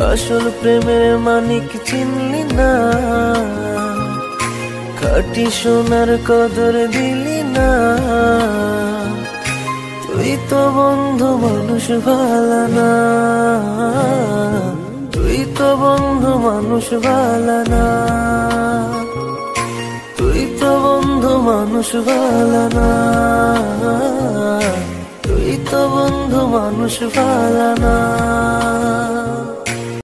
আসল প্রেমের মানিক চিনলি না। খাটি সোনার কদর দিলি না। তুই তো বন্ধু মানুষ ভালা না। তুই তো বন্ধু মানুষ ভালা না। তুই তো বন্ধু মানুষ ভালা না। তুই তো বন্ধু মানুষ ভালা না।